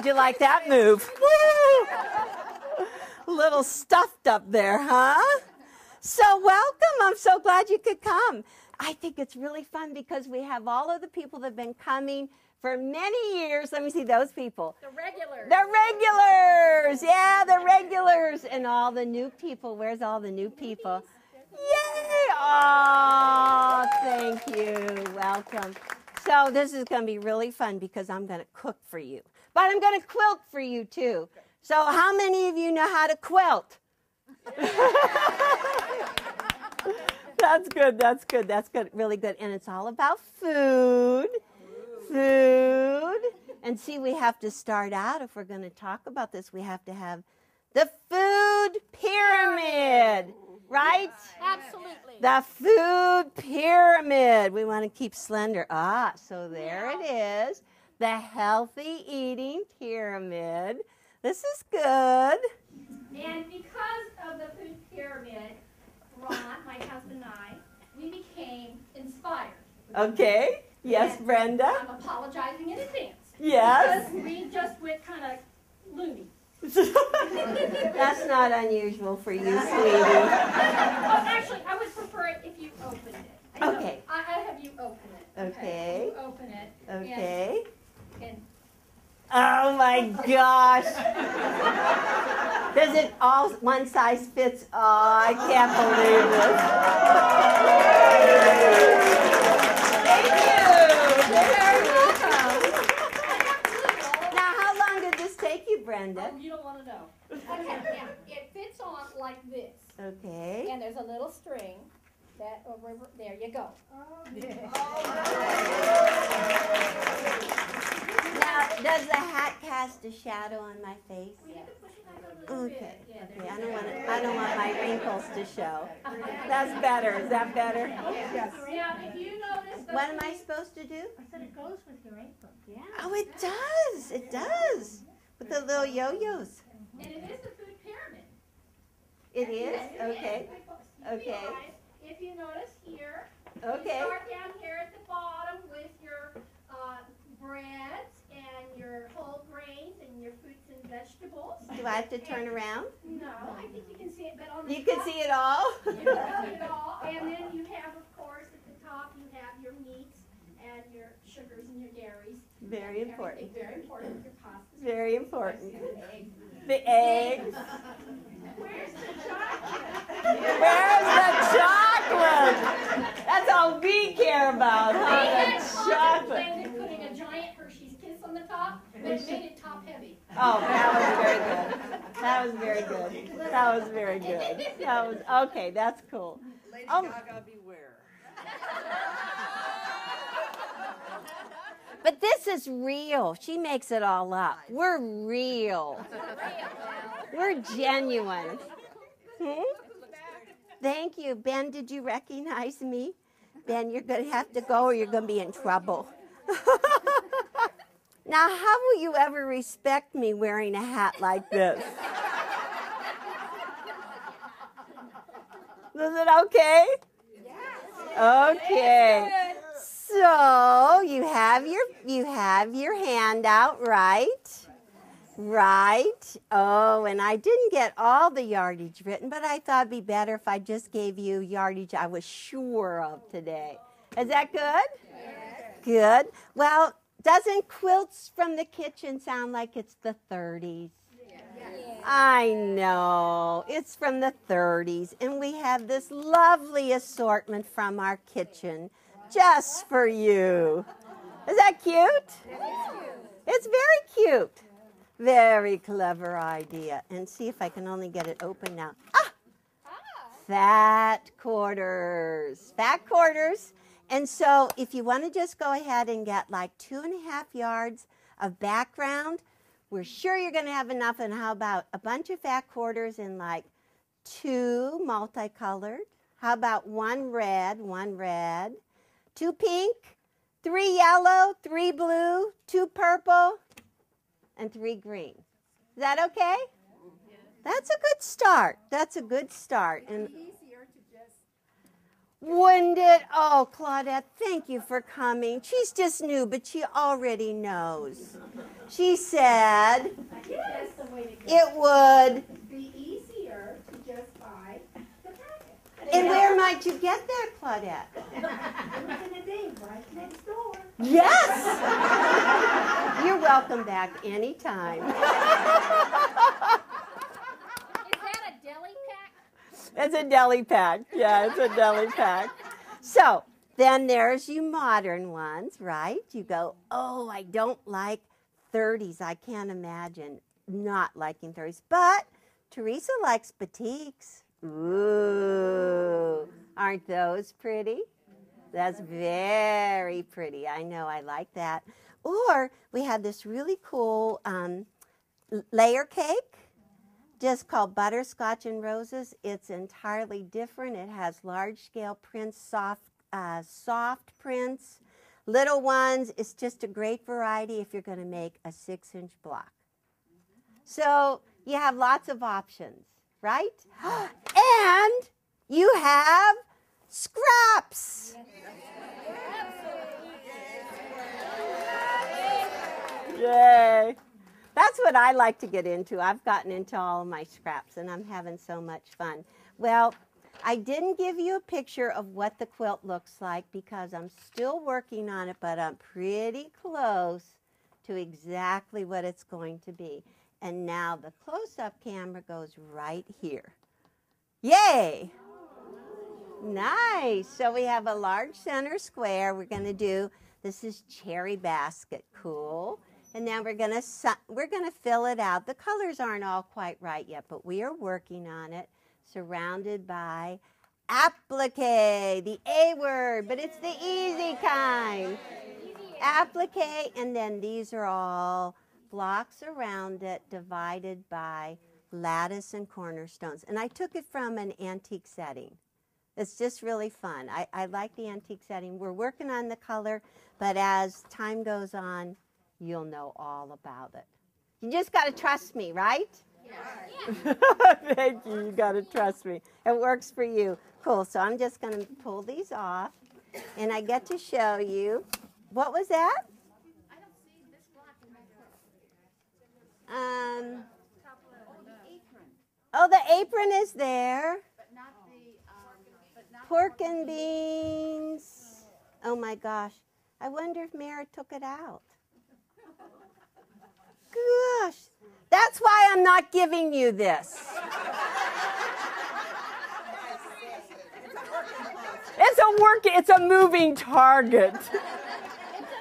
how'd you like that move? Woo! Little stuffed up there, huh? So, welcome. I'm so glad you could come. I think it's really fun because we have all of the people that have been coming for many years. Let me see those people. The regulars. The regulars. Yeah, the regulars. And all the new people. Where's all the new people? Yay! Oh, thank you. Welcome. So, this is going to be really fun because I'm going to cook for you. But I'm going to quilt for you too. So, how many of you know how to quilt? that's good. That's good. That's good. Really good. And it's all about food. Food. And see, we have to start out, if we're going to talk about this, we have to have the food pyramid, right? Absolutely. The food pyramid. We want to keep slender. Ah, so there it is. The healthy eating pyramid. This is good. And because of the food pyramid, Ron, my husband and I, we became inspired. Okay. Yes, And Brenda. I'm apologizing in advance. Yes. Because we just went kind of loony. That's not unusual for you, sweetie. Oh, actually, I would prefer it if you opened it. I Okay. I, I have you open it. Okay. You open it. Okay. And, and Oh my gosh. Does it all one size fits all? I can't believe this. Thank you. You're very welcome. Now, how long did this take you, Brenda? oh, you don't want to know. Okay, now, it fits on like this. Okay. And there's a little string that over, there you go. Oh Now, does the hat cast a shadow on my face? Well, you can push it back a little Okay. bit. Yeah, there Okay, I don't want to, I don't want my wrinkles to show. That's better. Is that better? Yes. Now, if you notice. What am I supposed to do? I said it goes with your apron. Yeah. Oh, it does. It does. With the little yo-yos. And it is the food pyramid. It is? Okay. Okay. If you notice here. Okay. You start down here at the bottom with your, uh, breads and your whole grains and your fruits and vegetables. Do I have to turn around? No, I think you can see it, but on the You can see it all? You can see it all, and then you have, of course, at the top, you have your meats and your sugars and your dairies. Very important. Very important, your pastas. Very important. and. The eggs. Where's the chocolate? Where's the chocolate? That's all we care about, huh? The chocolate. Contemplated putting a giant Hershey's Kiss on the top, but it made it top heavy. Oh, that was very good. That was very good. That was very good. That was okay. That's cool. Lady Oh. Gaga, beware. But this is real. She makes it all up. We're real. We're genuine. Hmm? Thank you. Ben, did you recognize me? Ben, you're going to have to go or you're going to be in trouble. now, how will you ever respect me wearing a hat like this? Is it okay? Yes. Okay. So you have your you have your handout, right? Right. Oh, and I didn't get all the yardage written, but I thought it'd be better if I just gave you yardage I was sure of today. Is that good? Yes. Good. Well, doesn't quilts from the kitchen sound like it's the 30s? I know. It's from the 30s, and we have this lovely assortment from our kitchen just for you. Is that cute? It's very cute. Very clever idea. And see if I can only get it open now. Ah! Fat quarters. Fat quarters. And so if you want to just go ahead and get like two and a half yards of background, we're sure you're going to have enough. And how about a bunch of fat quarters in like two multicolored? How about one red, one red, two pink, three yellow, three blue, two purple, and three green. Is that okay? That's a good start. That's a good start. And Easier to just Wouldn't it? Oh, Claudette, thank you for coming. She's just new, but she already knows. She said That's the way to go. it would. Be easier to just buy the packet. And where might you get that, Claudette? In the day right next door. Yes! You're welcome back anytime. Is that a deli pack? It's a deli pack. Yeah, it's a deli pack. So then there's you modern ones, right? You go, oh, I don't like 30s. I can't imagine not liking 30s. But Teresa likes batiks. Ooh, aren't those pretty? That's very pretty. I know, I like that. Or we have this really cool um, layer cake just called Butterscotch and Roses. It's entirely different. It has large scale prints, soft, uh, soft prints, little ones. It's just a great variety if you're going to make a six inch block. So you have lots of options, right? and you have scraps. Yay. That's what I like to get into. I've gotten into all of my scraps and I'm having so much fun. Well, I didn't give you a picture of what the quilt looks like because I'm still working on it, but I'm pretty close to exactly what it's going to be. And now the close up camera goes right here. Yay! Nice. So we have a large center square. We're going to do this is cherry basket. Cool. And now we're going to we're going to fill it out. The colors aren't all quite right yet, but we are working on it. Surrounded by applique, the A word, but it's the easy kind. Applique, and then these are all blocks around it divided by lattice and cornerstones. And I took it from an antique setting. It's just really fun. I, I like the antique setting. We're working on the color, but as time goes on, you'll know all about it. You just got to trust me, right? Yeah. Thank you. You got to trust me. It works for you. Cool. So I'm just going to pull these off, and I get to show you. What was that? I don't see this block in my quilt. Um, Top of the apron, oh, the apron is there. but not the, but not. Pork and beans. Oh my gosh. I wonder if Mara took it out. Gosh. That's why I'm not giving you this. It's a work it's a moving target. It's a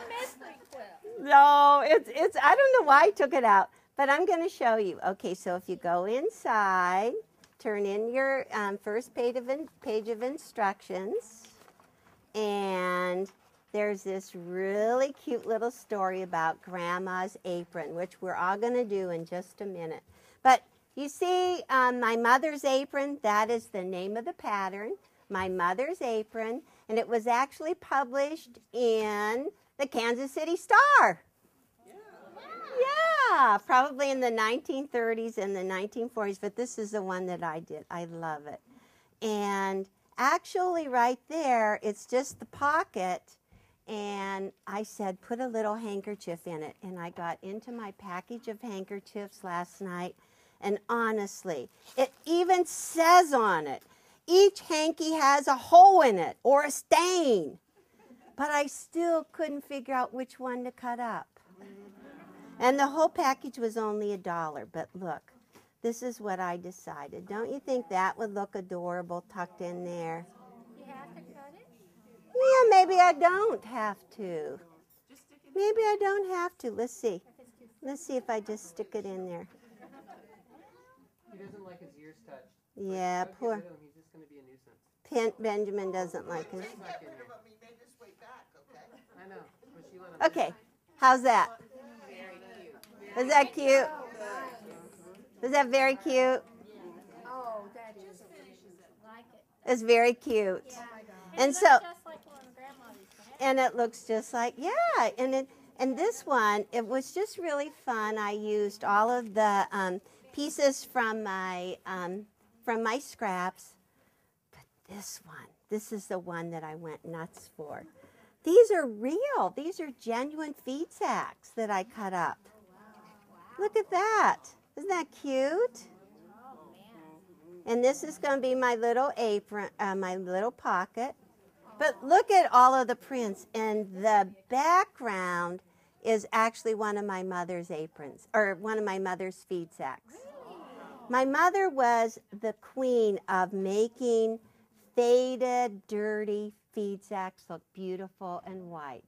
mystery quilt. No, it's it's I don't know why I took it out, but I'm going to show you. Okay, so if you go inside, turn in your um, first page of in, page of instructions, and there's this really cute little story about Grandma's apron, which we're all going to do in just a minute. But you see, um, my mother's apron. That is the name of the pattern. My mother's apron, and it was actually published in the Kansas City Star. Yeah, probably in the 1930s and the 1940s, but this is the one that I did. I love it. And actually, right there, it's just the pocket. And I said, put a little handkerchief in it. And I got into my package of handkerchiefs last night. And honestly, it even says on it each hanky has a hole in it or a stain. But I still couldn't figure out which one to cut up. And the whole package was only a dollar. But look, this is what I decided. Don't you think that would look adorable tucked in there? You have to cut it? Yeah, maybe I don't have to. Maybe I don't have to. Let's see. Let's see if I just stick it in there. He doesn't like his ears touched. Yeah, Don't poor rid him. He's just going to be a nuisance. Pen- Benjamin doesn't like it. He's back in here. I know. But she let him. Okay, how's that? Is that cute? Is that very cute? Oh, that is. It's very cute. And And so- so. Just like one grandma used to have. And it looks just like yeah and it and this one it was just really fun i used all of the um, pieces from my um, from my scraps but this one This is the one that I went nuts for. These are real. These are genuine feed sacks that I cut up. Look at that. Isn't that cute? And this is going to be my little apron, uh, my little pocket. But look at all of the prints. And the background is actually one of my mother's aprons, or one of my mother's feed sacks. My mother was the queen of making faded, dirty feed sacks look beautiful and white.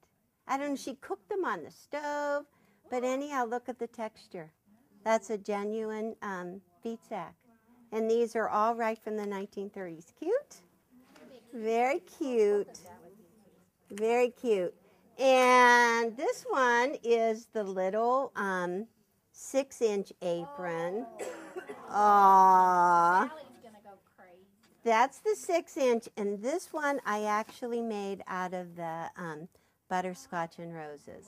I don't know, she cooked them on the stove, but anyhow, look at the texture. That's a genuine um, feed sack. And these are all right from the 1930s. Cute? Very cute. Very cute. And this one is the little um, six inch apron. Aww. That's the six inch, and this one I actually made out of the um, butterscotch and roses.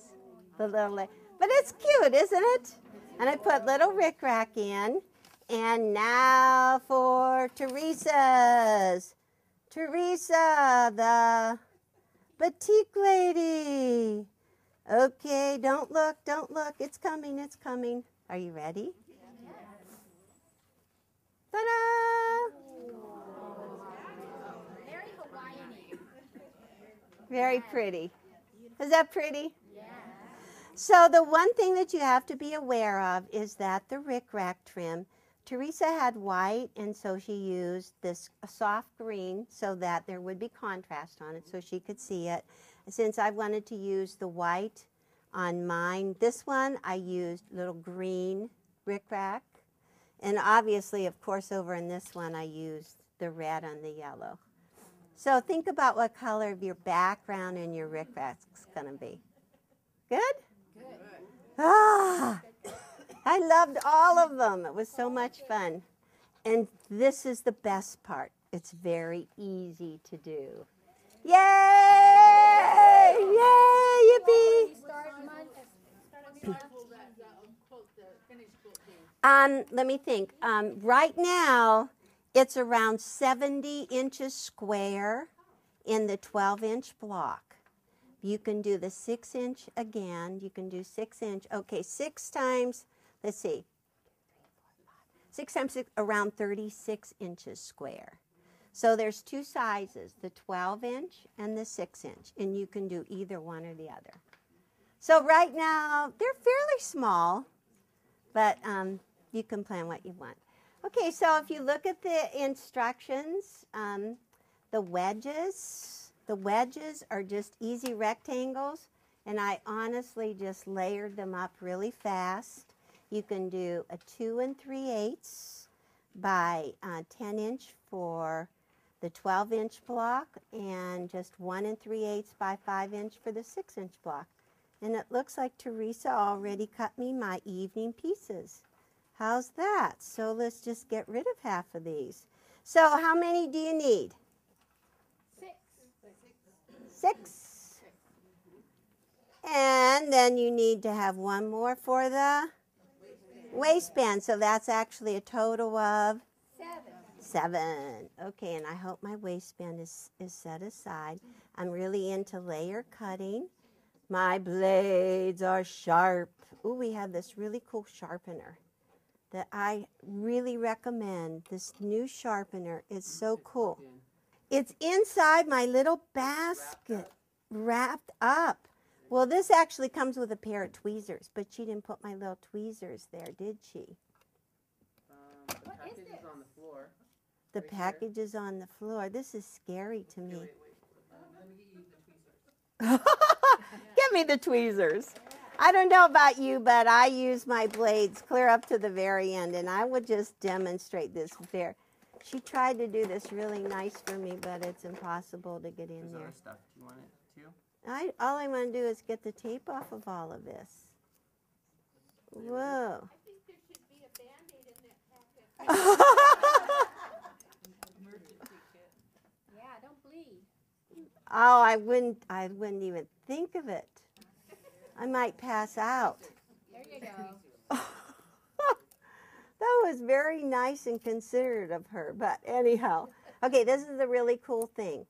The little, but it's cute, isn't it? And I put little rickrack in, and now for Teresa's. Teresa, the batik lady. Okay, don't look, don't look. It's coming, it's coming. Are you ready? Ta-da! Very Hawaiian. Very pretty. Is that pretty? So the one thing that you have to be aware of is that the rickrack trim, Teresa had white and so she used this soft green so that there would be contrast on it so she could see it. Since I wanted to use the white on mine, this one I used little green rickrack. And obviously, of course, over in this one I used the red on the yellow. So think about what color of your background and your rickrack's going to be. Good? Good. Ah, I loved all of them. It was so much fun. And this is the best part. It's very easy to do. Yay! Yay! Yippee! Um, let me think. Um, right now, it's around 70 inches square in the 12 inch block. You can do the six inch again. You can do six inch. Okay, six times, let's see, six times six, around 36 inches square. So there's two sizes, the 12 inch and the six inch, and you can do either one or the other. So right now, they're fairly small but um, you can plan what you want. Okay, so if you look at the instructions, um, the wedges, the wedges are just easy rectangles, and I honestly just layered them up really fast. You can do a two and three eighths by uh, 10 inch for the 12 inch block, and just one and three eighths by five inch for the six inch block. And it looks like Teresa already cut me my evening pieces. How's that? So let's just get rid of half of these. So how many do you need? Six. Six. And then you need to have one more for the waistband. So that's actually a total of Seven. seven. Okay, and I hope my waistband is, is set aside. I'm really into layer cutting. My blades are sharp. Ooh, we have this really cool sharpener that I really recommend. This new sharpener is so cool. It's inside my little basket, wrapped up. Well, this actually comes with a pair of tweezers, but she didn't put my little tweezers there, did she? Um, the package is on the floor. The Right package is on the floor. This is scary to me. Wait, wait. Get you the tweezers. Give me the tweezers. I don't know about you, but I use my blades clear up to the very end, and I would just demonstrate this there. She tried to do this really nice for me, but it's impossible to get in There's there. other stuff. Do you want it too? I, all I want to do is get the tape off of all of this. Whoa. I think there should be a Band-Aid in that packet. Yeah, don't bleed. Oh, I wouldn't. I wouldn't even think of it. I might pass out. There you go. that was very nice and considerate of her. But anyhow, okay, this is the really cool thing.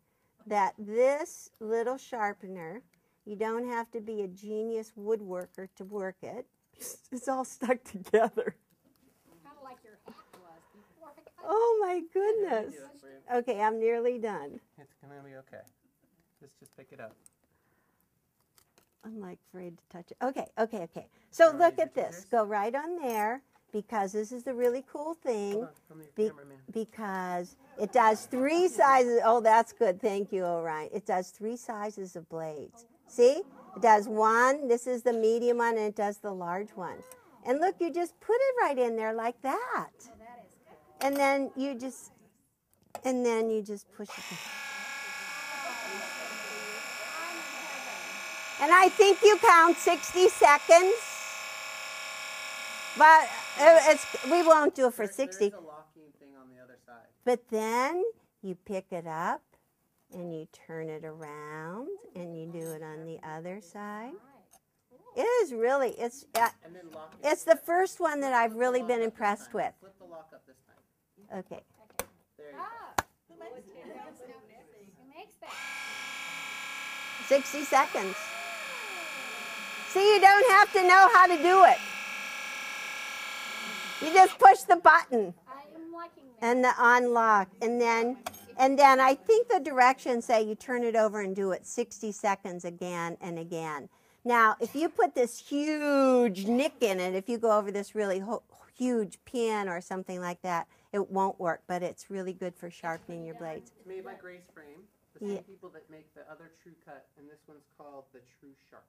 That this little sharpener, you don't have to be a genius woodworker to work it. It's all stuck together. Kind of like your hat was before I got Oh my goodness. Do it for you. Okay, I'm nearly done. It's gonna be okay. Just, just pick it up. I'm like afraid to touch it. Okay, okay, okay. So look at this. scissors? Go right on there because this is the really cool thing. Hold on, from the Be- cameraman. because it does three sizes. Oh, that's good. Thank you, Orion. It does three sizes of blades. See? It does one. This is the medium one, and it does the large one. And look, you just put it right in there like that. And then you just, and then you just push it. in. And I think you count 60 seconds. But it- it's, we won't do it for There- 60. There is a locking thing on the other side. But then you pick it up and you turn it around and you do it on the other side. It is really it's uh, And then lock it's the first one that I've really been impressed with. Flip the lock up this time. Okay. There you who makes that? 60 seconds. See, you don't have to know how to do it. You just push the button I am liking that. and the unlock and then and then I think the directions say you turn it over and do it 60 seconds again and again. Now, if you put this huge nick in it, if you go over this really ho- huge pin or something like that, it won't work, but it's really good for sharpening your blades. It's made by Grace Frame, the same Yeah. people that make the other True Cut, and this one's called the True Sharp.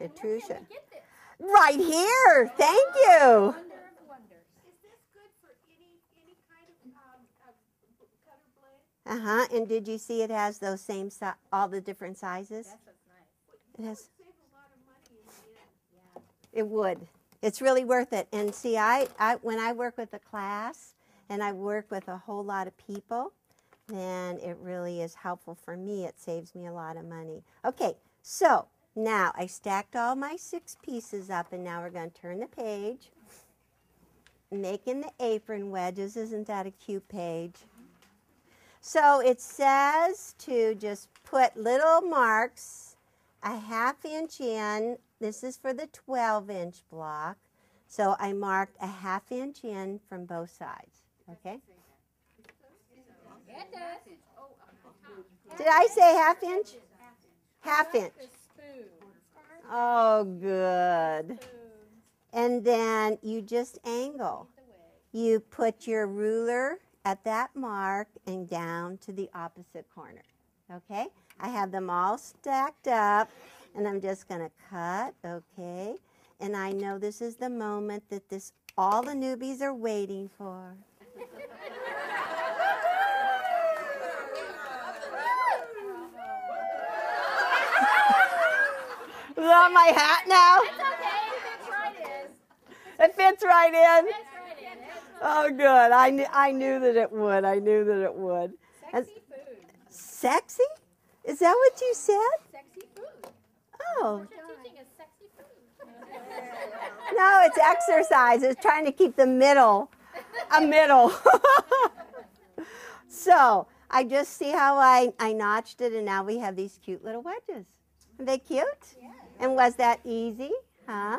The Where can we get this? Right here. Thank you. Wonder of wonders. Is this good for any, any kind of, um, of cutter blade? Uh huh. And did you see it has those same si- all the different sizes? That's nice. It has. Save a lot of money in the end. It would. It's really worth it. And see, I, I when I work with a class and I work with a whole lot of people, then it really is helpful for me. It saves me a lot of money. Okay, so now I stacked all my six pieces up, and now we're going to turn the page. Making the apron wedges. Isn't that a cute page? So it says to just put little marks a half inch in. This is for the 12 inch block. So I marked a half inch in from both sides. Okay? Did I say half inch? Half inch. Spoon. Oh, good. And then you just angle. You put your ruler at that mark and down to the opposite corner. Okay? I have them all stacked up and I'm just going to cut, okay? And I know this is the moment that this all the newbies are waiting for. Is that my hat now? It's okay. It fits right in. It fits right in. Fits right in. Oh, good. I knew, I knew that it would. I knew that it would. Sexy food. Sexy? Is that what you said? Sexy food. Oh, What you're teaching is sexy food. no, it's exercise. It's trying to keep the middle a middle. so I just see how I, I notched it, and now we have these cute little wedges. Are they cute? And was that easy? Huh?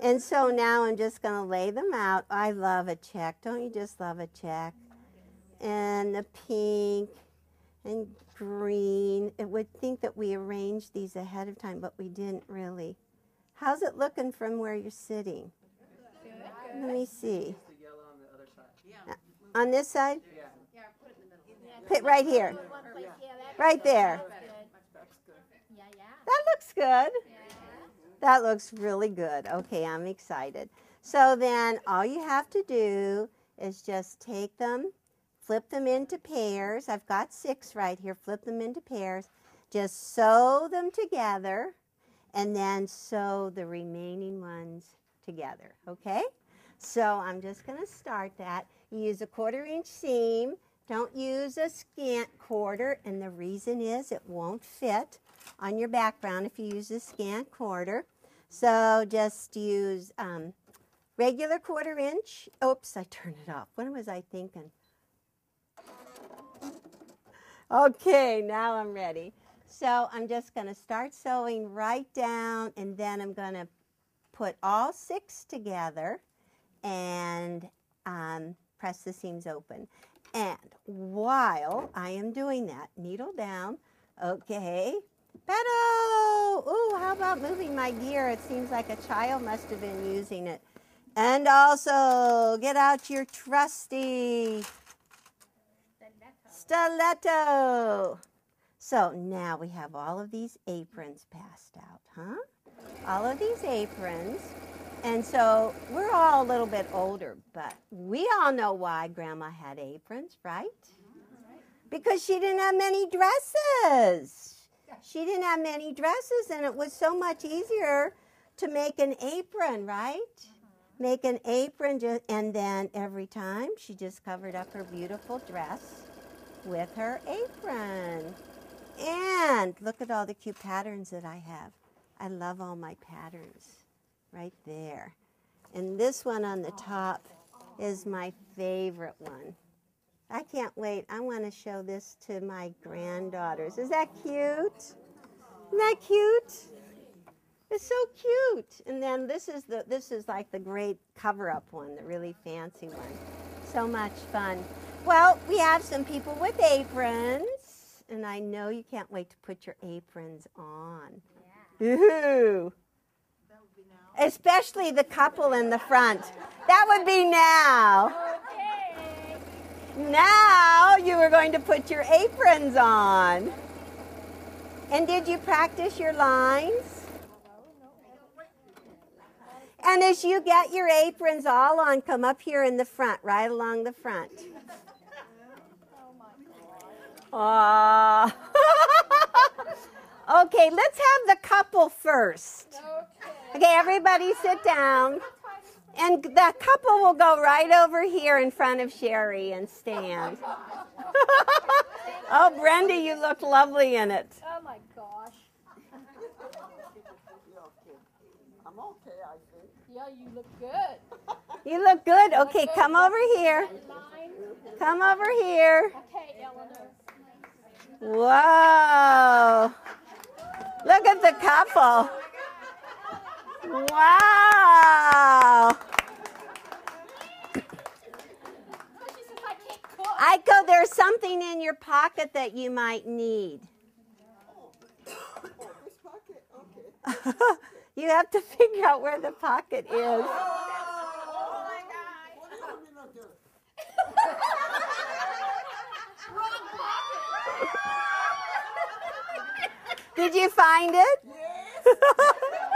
And so now I'm just going to lay them out. I love a check. Don't you just love a check? And the pink and green. It would think that we arranged these ahead of time, but we didn't really. How's it looking from where you're sitting? Let me see. It's the yellow on the other side. Yeah. On this side? Yeah. Put right here. One place, yeah, that- Right there. Good. Yeah, yeah. That looks good. That looks really good. Okay, I'm excited. So then all you have to do is just take them, flip them into pairs. I've got six right here. Flip them into pairs. Just sew them together and then sew the remaining ones together. Okay? So I'm just going to start that. You use a quarter inch seam. Don't use a scant quarter, and the reason is it won't fit on your background if you use a scant quarter. So just use um, regular quarter inch. Oops, I turned it off. What was I thinking? Okay, now I'm ready. So I'm just going to start sewing right down and then I'm going to put all six together and um, press the seams open. And while I am doing that, needle down, okay, pedal. Ooh, how about moving my gear? It seems like a child must have been using it. And also, get out your trusty stiletto. So now we have all of these aprons passed out, huh? All of these aprons. And so we're all a little bit older, but we all know why Grandma had aprons, right? Because she didn't have many dresses. She didn't have many dresses, and it was so much easier to make an apron, right? Mm-hmm. Make an apron, ju- and then every time she just covered up her beautiful dress with her apron. And look at all the cute patterns that I have. I love all my patterns right there. And this one on the oh, top oh, oh. is my favorite one. I can't wait. I want to show this to my granddaughters. Is that cute? Isn't that cute? It's so cute. And then this is the this is like the great cover-up one, the really fancy one. So much fun. Well, we have some people with aprons, and I know you can't wait to put your aprons on. Yeah. Ooh. Especially the couple in the front. That would be now. Now you are going to put your aprons on. And did you practice your lines? And as you get your aprons all on, come up here in the front, right along the front. Aw. okay, let's have the couple first. Okay, everybody sit down. And the couple will go right over here in front of Sherry and stand. oh, Brenda, you look lovely in it. Oh my gosh. I'm okay, I think. Yeah, you look good. You look good. Okay, come over here. Come over here. Okay, Eleanor. Whoa. Look at the couple. Wow. She I can't. Aiko, there's something in your pocket that you might need. Oh, pocket, okay. you have to figure out where the pocket is. Oh, oh my God. What are we gonna do? Did you find it? Yes.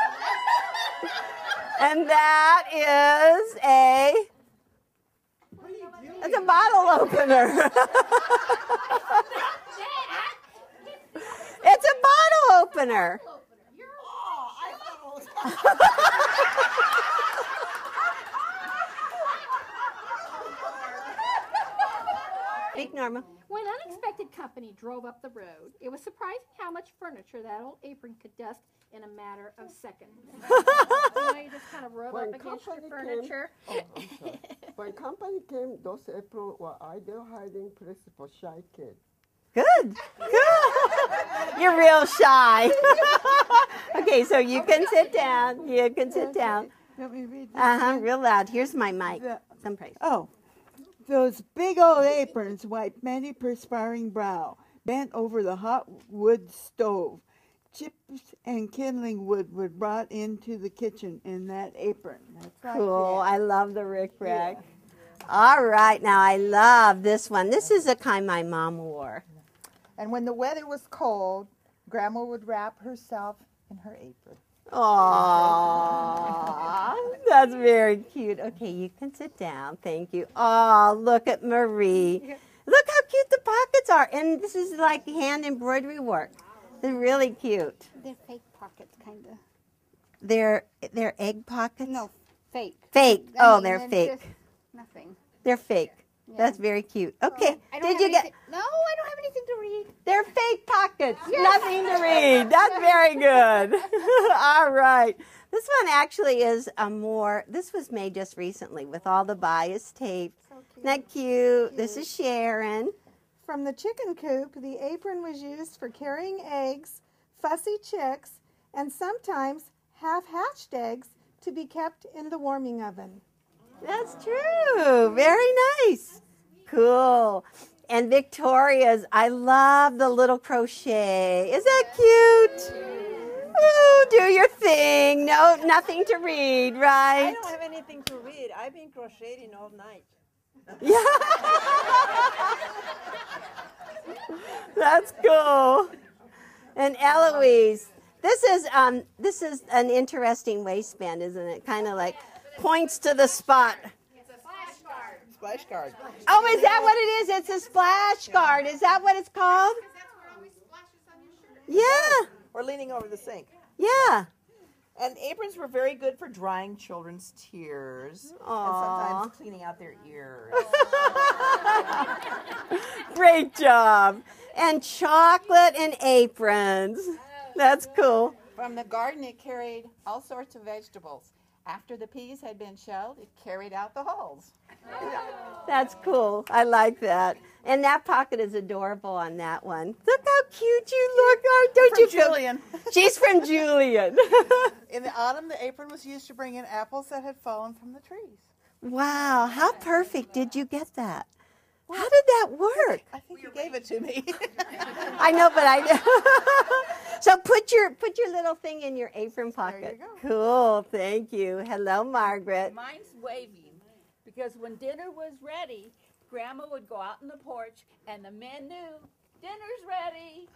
And that is a it's a bottle opener. it's a bottle opener. Big Norma. When unexpected company drove up the road, it was surprising how much furniture that old apron could dust in a matter of seconds. you know, you just kind of rub When up against your company came- Oh, I'm sorry. When company came, those April were ideal hiding place for shy kids. Good. Good. You're real shy. okay, so you can sit down. You can sit down. Let me read this. Uh huh. Real loud. Here's my mic. The- Some praise. Oh, those big old aprons wiped many perspiring brow, bent over the hot wood stove. Chips and kindling wood were brought into the kitchen in that apron. That's right. Cool. Dad. I love the Rick Rack. All right. Now I love this one. This is the kind my mom wore. And when the weather was cold, Grandma would wrap herself in her apron. Aww, that's very cute. Okay, you can sit down. Thank you. Oh, look at Marie. Look how cute the pockets are. And this is like hand embroidery work. They're really cute. They're fake pockets, kind of. They're they're egg pockets? No, fake. Fake. I Oh, mean, they're fake. Nothing. They're fake. Yeah. That's very cute. Oh, okay. I don't Did you get anything- No, I don't have anything to read. They're fake pockets. Nothing to read. That's very good. all right. This one actually is a more, this was made just recently with all the bias tape. So cute. Isn't that cute? This is Sharon. From the chicken coop, the apron was used for carrying eggs, fussy chicks, and sometimes half hatched eggs to be kept in the warming oven. That's true. Very nice. Cool. And Victoria's, I love the little crochet. Is that cute? Ooh, do your thing. No, nothing to read, right? I don't have anything to read. I've been crocheting all night. Yeah. That's cool. And Eloise, this is um this is an interesting waistband, isn't it? Kind of like points to the spot. It's a splash guard. Splash guard. Oh, is that what it is? It's a splash guard. Is that what it's called? Yeah. Or leaning over the sink. Yeah. And aprons were very good for drying children's tears Aw. and sometimes cleaning out their ears. Great job. And chocolate and aprons. That's cool. From the garden, it carried all sorts of vegetables. After the peas had been shelled, it carried out the hulls. Oh. That's cool. I like that. And that pocket is adorable on that one. Look how cute you look. Oh, don't From you feel? Julian. She's from Julian. In the autumn, the apron was used to bring in apples that had fallen from the trees. wow, how perfect did you get that? How did that work? I think you gave it to me. I know, but I So put your put your little thing in your apron pocket. Cool. Thank you. Hello, Margaret. Mine's waving because when dinner was ready, Grandma would go out on the porch and the men knew dinner's ready.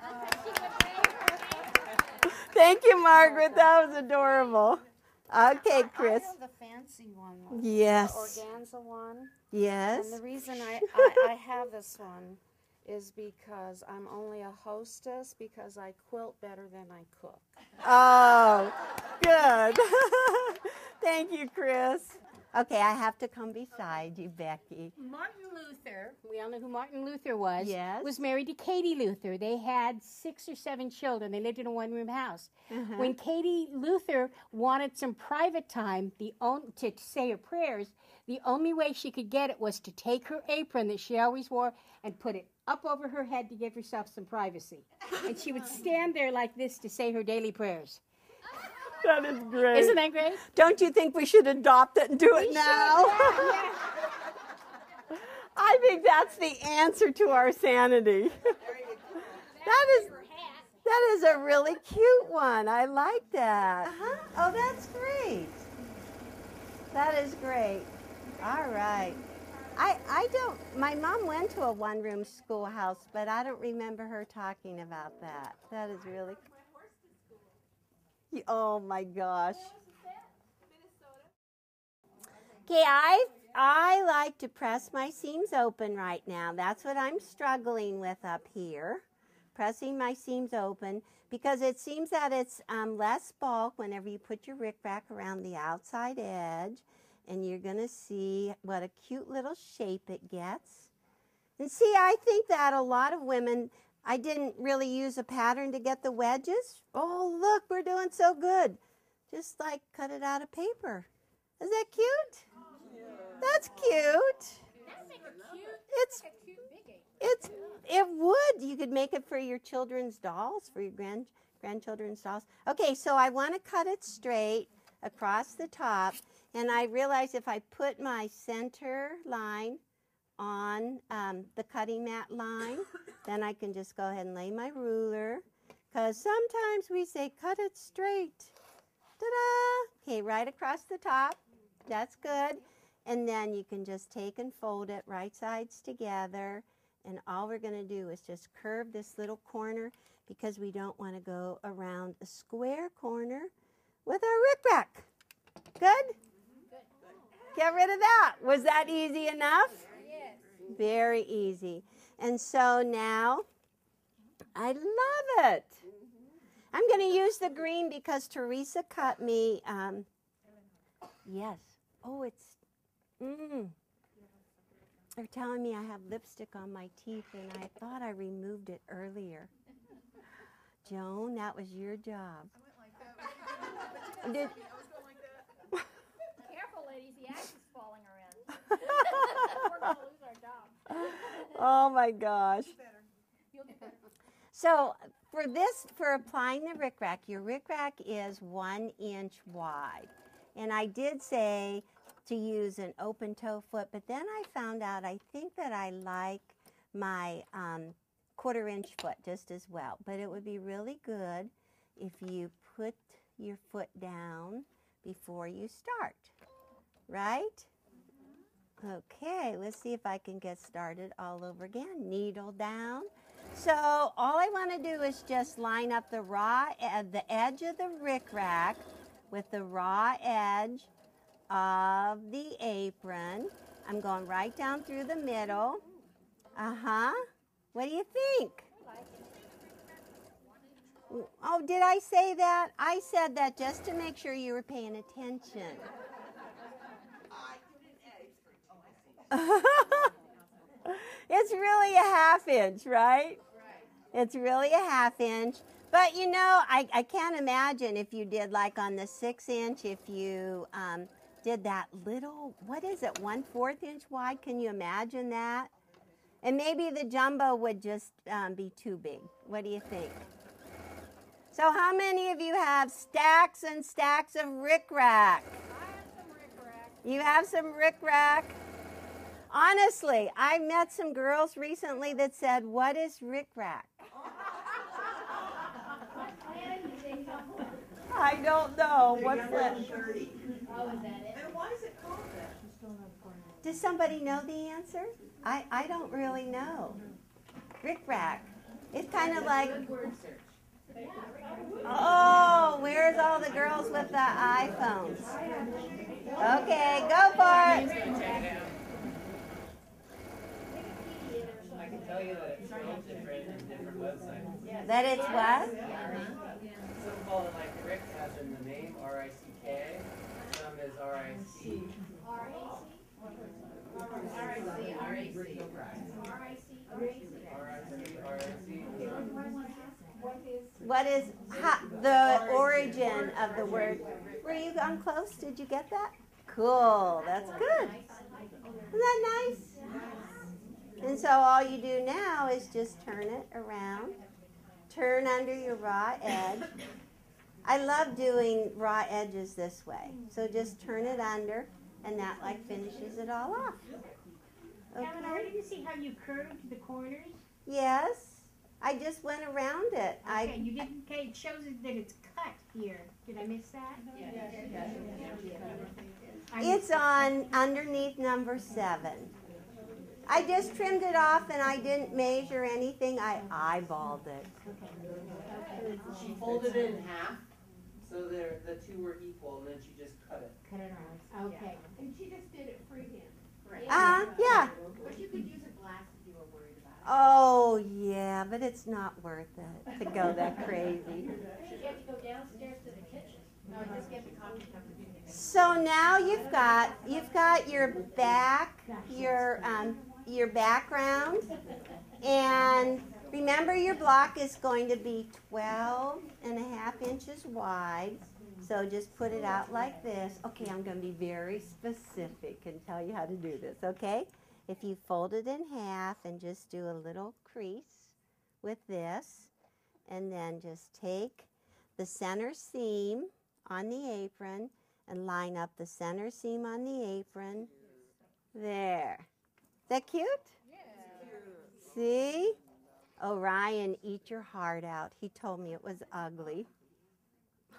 Thank you, Margaret. That was adorable. Okay, Chris. I have the fancy one. Yes. The organza one. Yes. And the reason I, I, I have this one is because I'm only a hostess because I quilt better than I cook. Oh, good. Thank you, Chris. Okay, I have to come beside you, Becky. Martin Luther, we all know who Martin Luther was, Yes. was married to Katie Luther. They had six or seven children. They lived in a one room house. Uh-huh. When Katie Luther wanted some private time the on, to say her prayers, the only way she could get it was to take her apron that she always wore and put it up over her head to give herself some privacy. and she would stand there like this to say her daily prayers. That is great. Isn't that great? Don't you think we should adopt it and do it now? I think that's the answer to our sanity. that is that is a really cute one. I like that. Uh-huh. Oh, that's great. That is great. All right. I, I don't, my mom went to a one room schoolhouse, but I don't remember her talking about that. That is really Y- Oh my gosh. Okay, I I like to press my seams open right now. That's what I'm struggling with up here. Pressing my seams open because it seems that it's um, less bulk whenever you put your rickrack around the outside edge. And you're going to see what a cute little shape it gets. And see, I think that a lot of women, I didn't really use a pattern to get the wedges. Oh, look, we're doing so good. Just like cut it out of paper. Is that cute? That's cute. It's it's it would. You could make it for your children's dolls, for your grand grandchildren's dolls. Okay, so I want to cut it straight across the top, and I realize if I put my center line on um, the cutting mat line, then I can just go ahead and lay my ruler. Because sometimes we say cut it straight. Ta-da! Okay, right across the top. That's good. And then you can just take and fold it right sides together. And all we're going to do is just curve this little corner because we don't want to go around a square corner with our rickrack. Good? Good. Get rid of that. Was that easy enough? Yes. Very easy. And so now, I love it. I'm going to use the green because Teresa cut me. Um, yes. Oh, it's. Mm. They're telling me I have lipstick on my teeth, and I thought I removed it earlier. Joan, that was your job. I went like that. Did, Careful, ladies, the axe is falling around. We're going to lose our job. Oh my gosh. So for this, for applying the rickrack, your rickrack is one inch wide. And I did say to use an open toe foot, but then I found out I think that I like my um, quarter inch foot just as well. But it would be really good if you put your foot down before you start, right? Okay, let's see if I can get started all over again. Needle down. So all I want to do is just line up the raw, uh, the edge of the rickrack with the raw edge of the apron. I'm going right down through the middle. Uh-huh. What do you think? Oh, did I say that? I said that just to make sure you were paying attention. it's really a half inch, right? It's really a half inch. But you know, I, I can't imagine if you did like on the six inch, if you um, did that little, what is it, one fourth inch wide? Can you imagine that? And maybe the jumbo would just um, be too big. What do you think? So, how many of you have stacks and stacks of rickrack? I have some rickrack. You have some rickrack? Honestly, I met some girls recently that said, What is rickrack? I don't know. What's that? Oh, is that it? Then why is it called that? Does somebody know the answer? I, I don't really know. Rickrack. It's kind of like. Oh, where's all the girls with the iPhones? Okay, go for it. I can tell you that it's spelled different in different websites. That it's what? Some call it like Rick as in the name, R-I-C-K. Some um, is R-I-C. What is ha, the origin of the word? Were you on close? Did you get that? Cool. That's good. Isn't that nice? And so all you do now is just turn it around, turn under your raw edge. I love doing raw edges this way. So just turn it under, and that like finishes it all off. Kevin, I didn't see how you curved the corners. Yes, I just went around it. I Okay, you didn't, okay, it shows that it's cut here. Did I miss that? I It's on underneath number seven. I just trimmed it off and I didn't measure anything. I eyeballed it. She folded it in half, so they're, the two were equal, and then she just cut it. Cut it off. Okay. And she just did it freehand. Right. Uh, yeah. But you could use a glass if you were worried about it. Oh, yeah, but it's not worth it to go that crazy. You have to go downstairs to the kitchen. No, just get the coffee cup. So now you've got you've got your back, your um, your background, and remember your block is going to be 12 and a half inches wide. So just put it out like this. Okay, I'm going to be very specific and tell you how to do this. Okay, if you fold it in half and just do a little crease with this, and then just take the center seam on the apron and line up the center seam on the apron. There. Is that cute? See? Orion, eat your heart out. He told me it was ugly.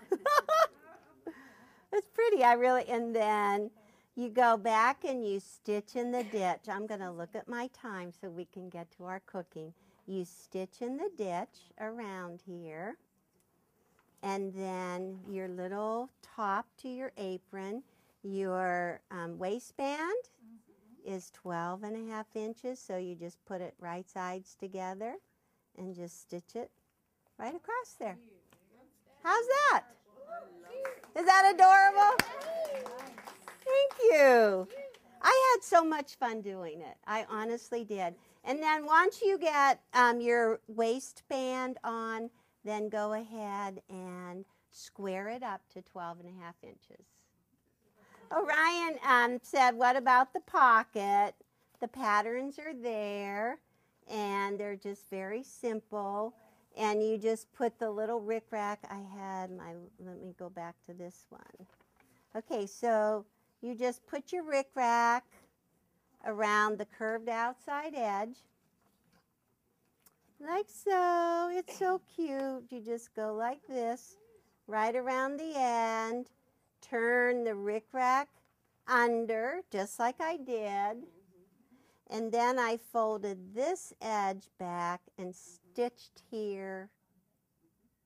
it's pretty. I really, and then you go back and you stitch in the ditch. I'm going to look at my time so we can get to our cooking. You stitch in the ditch around here and then your little top to your apron. Your um, waistband is 12 and a half inches, so you just put it right sides together and just stitch it right across there. How's that? Is that adorable? Thank you. I had so much fun doing it. I honestly did. And then once you get um, your waistband on, then go ahead and square it up to 12 and a half inches. Orion um, said, What about the pocket? The patterns are there. and they're just very simple. And you just put the little rickrack. I had my, let me go back to this one. Okay, so you just put your rickrack around the curved outside edge. Like so. It's so cute. You just go like this, right around the end. Turn the rickrack under, just like I did. And then I folded this edge back and stitched here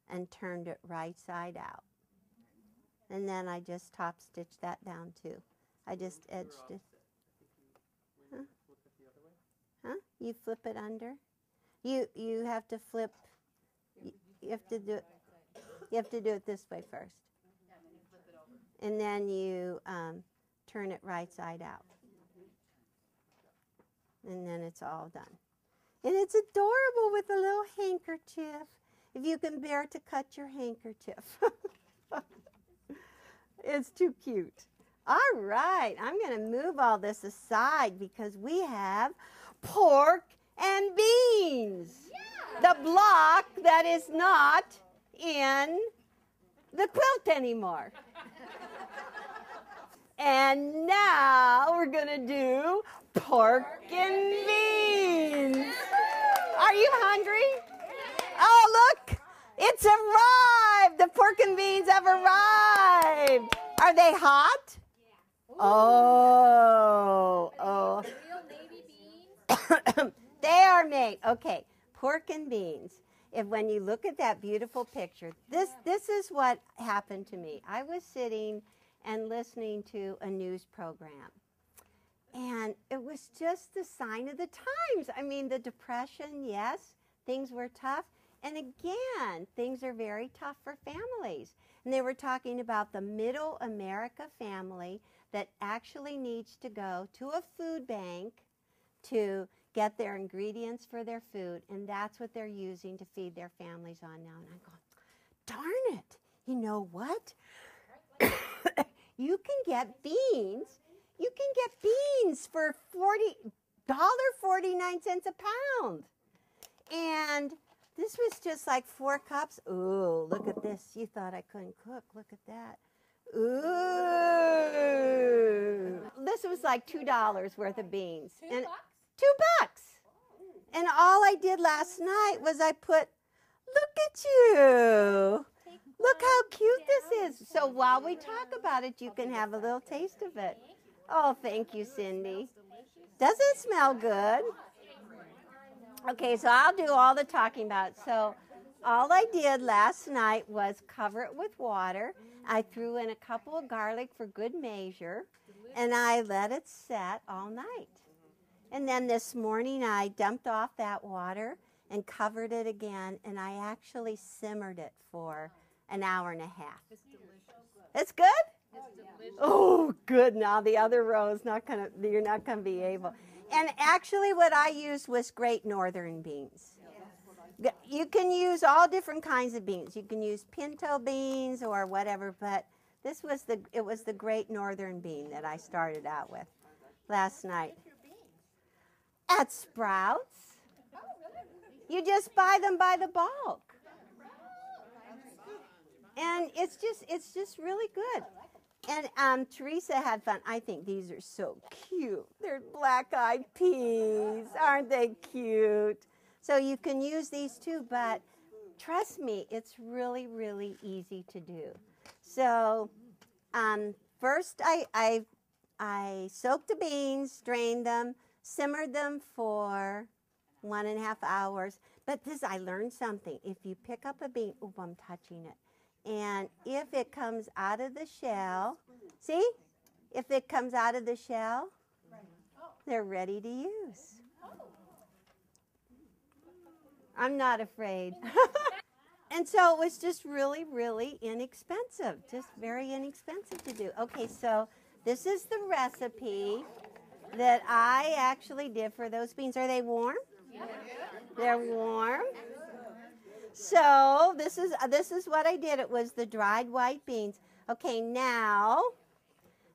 and turned it right side out. And then I just top stitched that down too. I just edged it. Huh? Huh? You flip it under? You you have to flip you, you have to do it you have to do it this way first. And then you um, turn it right side out. And then it's all done. And it's adorable with a little handkerchief. If you can bear to cut your handkerchief. it's too cute. All right, I'm going to move all this aside because we have pork and beans. Yeah. The block that is not in the quilt anymore. And now we're going to do pork and beans. Are you hungry? Oh, look, it's arrived. The pork and beans have arrived. Are they hot? Oh, oh. they are made. Okay, pork and beans. If when you look at that beautiful picture, this this is what happened to me. I was sitting and listening to a news program. And it was just the sign of the times. I mean, the depression, yes, things were tough. And again, things are very tough for families. And they were talking about the middle America family that actually needs to go to a food bank to get their ingredients for their food. And that's what they're using to feed their families on now. And I'm going, darn it. You know what? You can get beans. You can get beans for forty dollar forty nine cents a pound. And this was just like four cups. Ooh, look at this. You thought I couldn't cook. Look at that. Ooh. This was like two dollars worth of beans. Two and bucks? two bucks. And all I did last night was I put, look at you. Look how cute this is. So while we talk about it, you can have a little taste of it. Oh, thank you, Cindy. Does it smell good? Okay, so I'll do all the talking about it. So all I did last night was cover it with water. I threw in a couple of garlic for good measure, and I let it set all night. And then this morning I dumped off that water and covered it again, and I actually simmered it for an hour and a half. It's delicious. It's good? It's oh, delicious. Oh, good. Now the other row is not gonna. You're not gonna be able. And actually, what I used was Great Northern beans. G- You can use all different kinds of beans. You can use pinto beans or whatever, but this was the. It was the Great Northern bean that I started out with last night. At Sprouts. You just buy them by the bulk. And it's just it's just really good. And um, Teresa had fun. I think these are so cute. They're black eyed peas. Aren't they cute? So you can use these too, but trust me, it's really, really easy to do. So um, first I, I, I soaked the beans, drained them, simmered them for one and a half hours. But this, I learned something. If you pick up a bean, oop, I'm touching it. And if it comes out of the shell, see? If it comes out of the shell, they're ready to use. I'm not afraid. and so it was just really, really inexpensive. Just very inexpensive to do. Okay, so this is the recipe that I actually did for those beans. Are they warm? They're warm. So this is uh, this is what I did. It was the dried white beans. Okay, now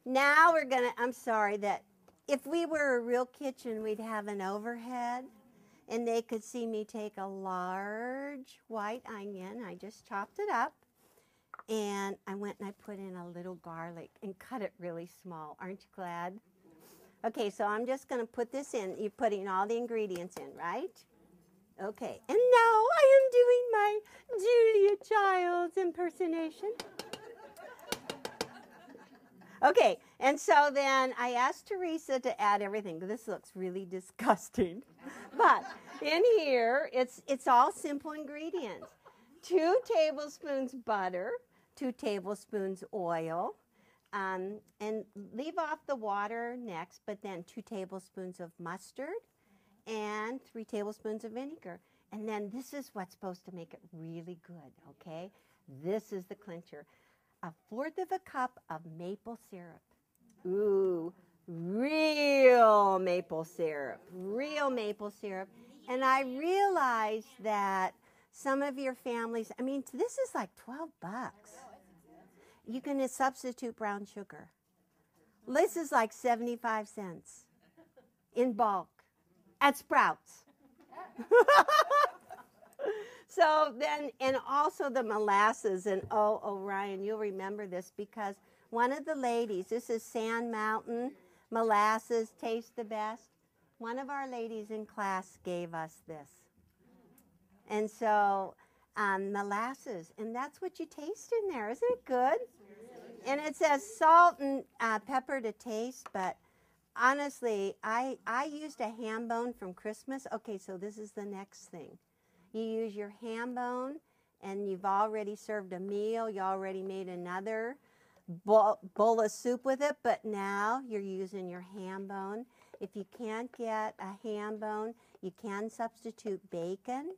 now we're gonna. I'm sorry that if we were a real kitchen, we'd have an overhead, and they could see me take a large white onion. I just chopped it up. And I went and I put in a little garlic and cut it really small. Aren't you glad? Okay, so I'm just to put this in. You're putting all the ingredients in, right? Okay, and now I am doing my Julia Childs impersonation. Okay, and so then I asked Teresa to add everything. This looks really disgusting. But in here, it's, it's all simple ingredients. Two tablespoons butter, two tablespoons oil, um, and leave off the water next, but then two tablespoons of mustard and three tablespoons of vinegar. And then this is what's supposed to make it really good, okay? This is the clincher. A fourth of a cup of maple syrup. Ooh, real maple syrup, real maple syrup. And I realized that some of your families, I mean, this is like 12 bucks. You can substitute brown sugar. This is like 75 cents in bulk at Sprouts. so then, and also the molasses. And oh, Orion, you'll remember this because one of the ladies, this is Sand Mountain molasses, taste the best. One of our ladies in class gave us this. And so, um, molasses, and that's what you taste in there. Isn't it good? And it says salt and uh, pepper to taste, but honestly, I, I used a ham bone from Christmas. Okay, so this is the next thing. You use your ham bone, and you've already served a meal. You already made another bowl, bowl of soup with it, but now you're using your ham bone. If you can't get a ham bone, you can substitute bacon.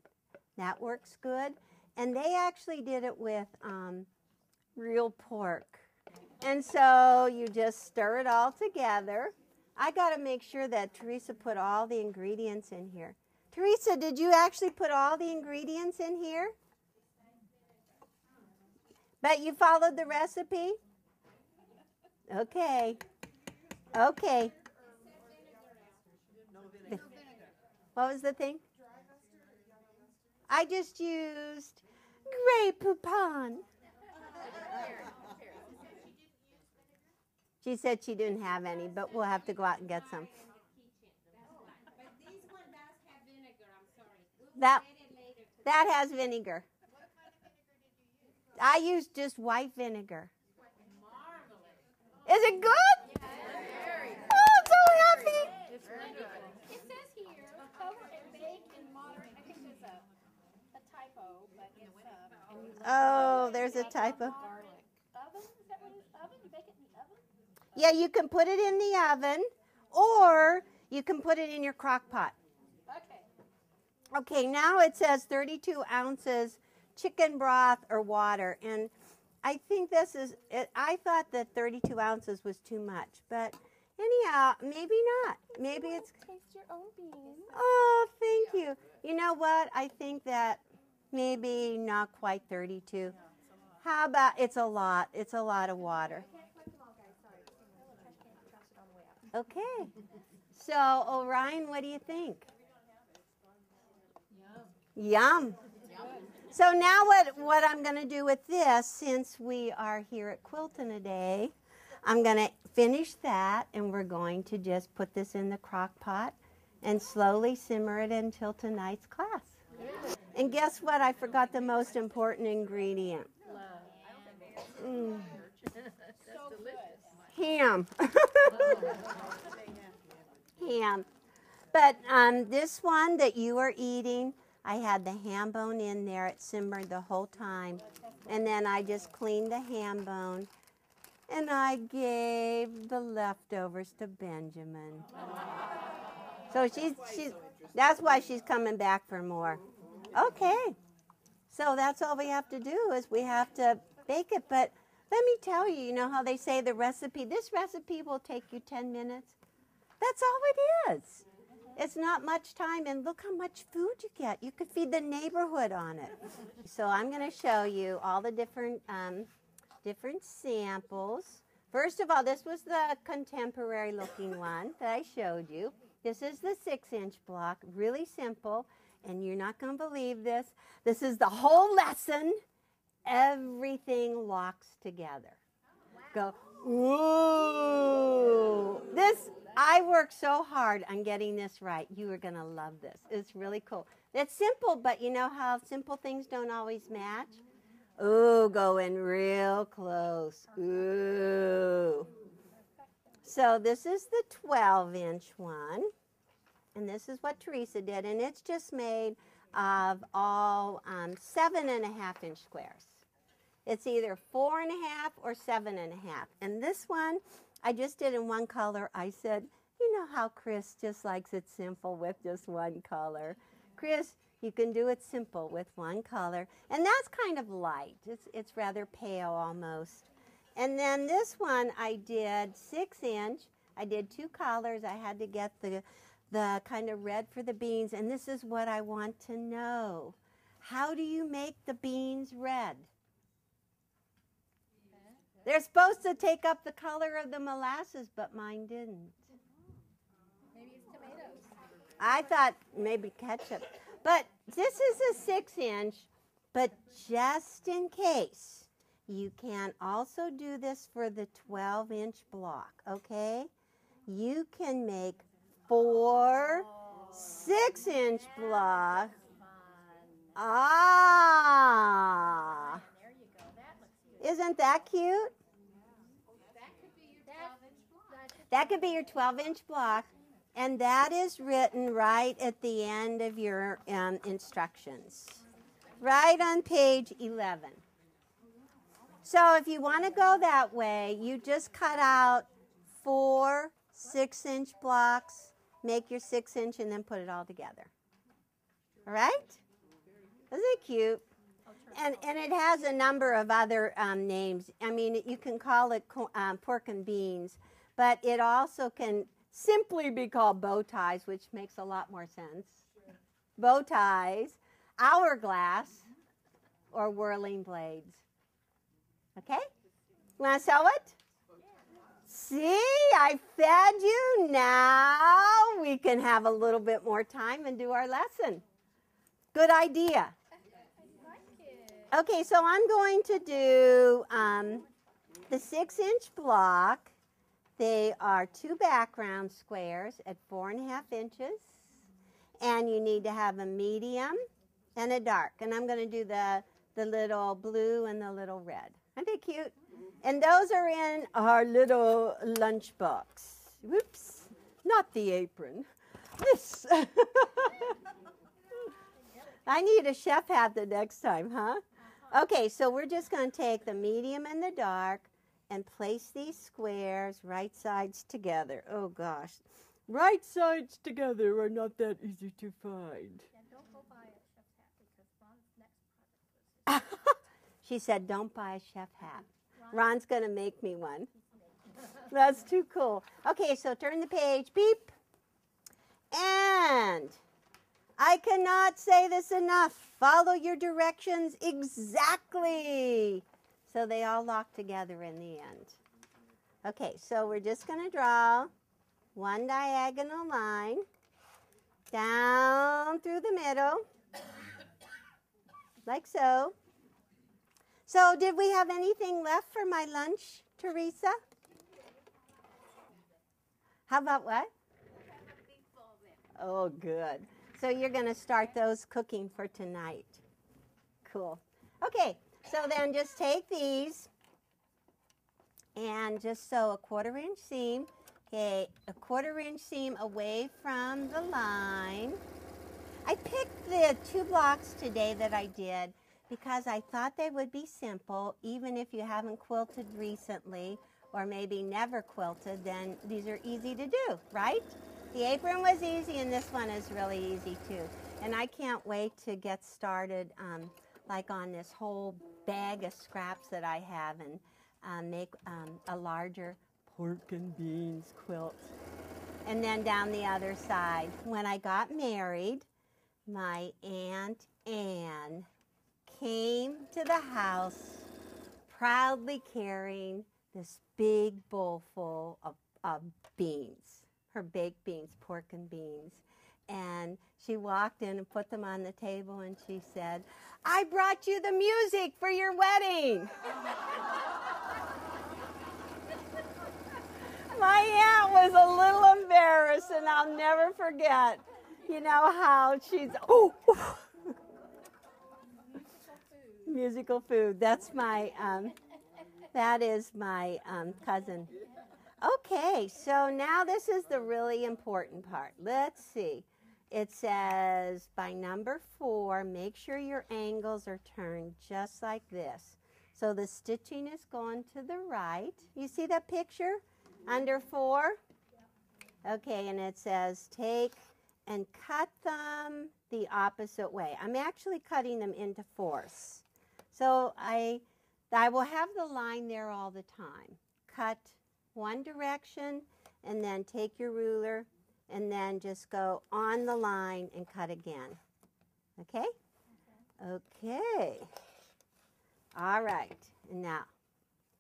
That works good. And they actually did it with um, real pork. And so you just stir it all together. I got to make sure that Teresa put all the ingredients in here. Teresa, did you actually put all the ingredients in here? But you followed the recipe? Okay. Okay. What was the thing? I just used Grey Poupon. She said she didn't have any, but we'll have to go out and get some. That that has vinegar. I use just white vinegar. Is it good? Oh, I'm so happy. It says here, cover and bake in moderate. I think there's a, a typo, but it's uh, Oh, there's a typo. oven. Is that what it is? Oven? You bake it in the oven? Yeah, you can put it in the oven or you can put it in your crock pot. Okay. Okay, now it says 32 ounces chicken broth or water. And I think this is, it, I thought that 32 ounces was too much. But anyhow, maybe not. Maybe it's. Taste your own beans. Oh, thank you. You know what? I think that maybe not quite 32. How about it's a lot? It's a lot of water. Okay. So, Orion, what do you think? Yum. So now what, what I'm going to do with this, since we are here at Quilt in a Day, I'm going to finish that and we're going to just put this in the crock pot and slowly simmer it until tonight's class. And guess what? I forgot the most important ingredient. Mm. Ham. ham. But um, this one that you are eating, I had the ham bone in there. It simmered the whole time. And then I just cleaned the ham bone and I gave the leftovers to Benjamin. So she's, she's, that's why she's coming back for more. Okay. So that's all we have to do is we have to bake it. But let me tell you, you know how they say the recipe, this recipe will take you 10 minutes? That's all it is. It's not much time, and look how much food you get. You could feed the neighborhood on it. So I'm going to show you all the different um, different samples. First of all, this was the contemporary looking one that I showed you. This is the six inch block, really simple, and you're not going to believe this. This is the whole lesson. Everything locks together. Go, ooh. This, I worked so hard on getting this right. You are going to love this. It's really cool. It's simple, but you know how simple things don't always match? Ooh, go in real close. Ooh. So this is the 12 inch one. And this is what Teresa did. And it's just made of all um, seven and a half inch squares. It's either four and a half or seven and a half. And this one, I just did in one color. I said, you know how Chris just likes it simple with just one color. Chris, you can do it simple with one color. And that's kind of light. It's, it's rather pale almost. And then this one I did six inch. I did two colors. I had to get the, the kind of red for the beans. And this is what I want to know. How do you make the beans red? They're supposed to take up the color of the molasses, but mine didn't. Maybe it's tomatoes. I thought maybe ketchup. But this is a six inch, but just in case, you can also do this for the 12 inch block, okay? You can make four six inch blocks. Ah! There you go. That looks cute. Isn't that cute? That could be your 12 inch block. That could be your 12 inch block. And that is written right at the end of your um, instructions, right on page 11. So if you want to go that way, you just cut out four six inch blocks, make your six inch, and then put it all together. All right? Isn't it cute? And, and it has a number of other um, names. I mean, you can call it um, pork and beans, but it also can simply be called bow ties, which makes a lot more sense. Bow ties, hourglass, or whirling blades. Okay? Want to sew it? See, I fed you. Now we can have a little bit more time and do our lesson. Good idea. Okay, so I'm going to do um, the six inch block. They are two background squares at four and a half inches. And you need to have a medium and a dark. And I'm going to do the, the little blue and the little red. Aren't they cute? And those are in our little lunch box. Whoops, not the apron. This. I need a chef hat the next time, huh? Okay, so we're just going to take the medium and the dark and place these squares right sides together. Oh gosh. Right sides together are not that easy to find. And don't go buy a chef's hat because Ron's next project was She said, Don't buy a chef hat. Ron's going to make me one. That's too cool. Okay, so turn the page. Beep. And I cannot say this enough. Follow your directions exactly. So they all lock together in the end. Okay, so we're just going to draw one diagonal line down through the middle, like so. So, did we have anything left for my lunch, Teresa? How about what? Oh, good. So, you're going to start those cooking for tonight. Cool. Okay, so then just take these and just sew a quarter inch seam. Okay, a quarter inch seam away from the line. I picked the two blocks today that I did because I thought they would be simple, even if you haven't quilted recently or maybe never quilted, then these are easy to do, right? The apron was easy and this one is really easy too. And I can't wait to get started um, like on this whole bag of scraps that I have and um, make um, a larger pork and beans quilt. And then down the other side, when I got married, my Aunt Anne came to the house proudly carrying this big bowl full of, of beans. her baked beans, pork and beans. And she walked in and put them on the table and she said, I brought you the music for your wedding. My aunt was a little embarrassed, and I'll never forget, you know, how she's, oh, musical food. That's my, um, that is my um, cousin. Okay, so now this is the really important part. Let's see. It says by number four, make sure your angles are turned just like this. So the stitching is going to the right. You see that picture under four? Okay, and it says take and cut them the opposite way. I'm actually cutting them into fourths. So I, I will have the line there all the time. Cut one direction and then take your ruler and then just go on the line and cut again. Okay? Okay. All right. And now